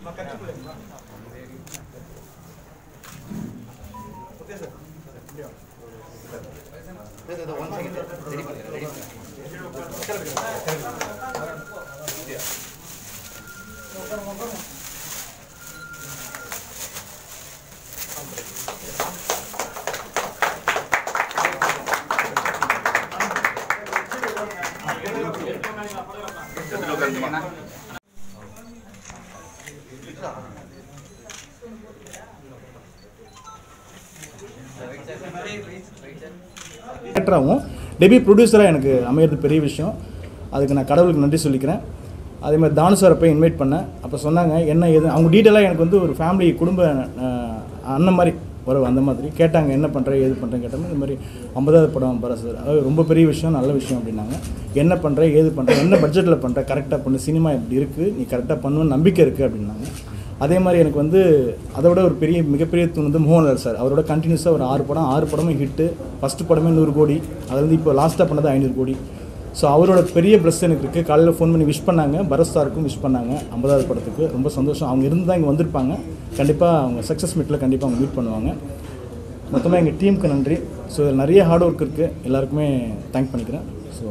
Maka, itu adalah. டேரக்டராகவும் debut ப்ரொடியூசராக எனக்கு அமையிறது பெரிய விஷயம். அதுக்கு நான் கடவுளுக்கு நன்றி சொல்லிக்கிறேன். அதே மாதிரி தானு சாரை போய் இன்வைட் பண்ணேன். அப்போ சொன்னாங்க என்ன ஏது? அவங்க டீட்டெயிலாக எனக்கு வந்து ஒரு ஃபேமிலி குடும்ப அண்ணன் மாதிரி உறவு அந்த மாதிரி. கேட்டாங்க என்ன பண்ணுற ஏது பண்ணுறேன் கேட்டாங்க இந்த மாதிரி ஐம்பதாவது படம் பரஸ் அதாவது ரொம்ப பெரிய விஷயம் நல்ல விஷயம் அப்படின்னாங்க. என்ன பண்ணுற ஏது பண்ணுற என்ன பட்ஜெட்டில் பண்ணுற கரெக்டாக பண்ணு சினிமா இப்படி இருக்குது நீ கரெக்டாக பண்ணுவேன்னு நம்பிக்கை இருக்குது அப்படின்னாங்க. அதே மாதிரி எனக்கு வந்து அதை விட ஒரு பெரிய மிகப்பெரிய தூண் வந்து மோகன்லால் சார். அவரோட கண்டினியூஸாக ஒரு ஆறு படம் ஆறு படமும் ஹிட்டு ஃபஸ்ட்டு படமே நூறு கோடி. அது வந்து இப்போ லாஸ்ட்டாக பண்ணது ஐநூறு கோடி. ஸோ அவரோட பெரிய ப்ளஸ் எனக்கு இருக்குது காலையில் ஃபோன் பண்ணி விஷ் பண்ணாங்க. பரஸ்தாருக்கும் விஷ் பண்ணாங்க. ஐம்பதாவது படத்துக்கு. ரொம்ப சந்தோஷம். அவங்க இருந்து தான் இங்கே வந்திருப்பாங்க. கண்டிப்பாக அவங்க சக்ஸஸ் மீட்டில் கண்டிப்பாக அவங்க மீட் பண்ணுவாங்க. மொத்தமாக எங்கள் டீமுக்கு நன்றி. ஸோ இதில் நிறைய ஹார்ட் ஒர்க் இருக்குது எல்லாருக்குமே தேங்க் பண்ணிக்கிறேன். ஸோ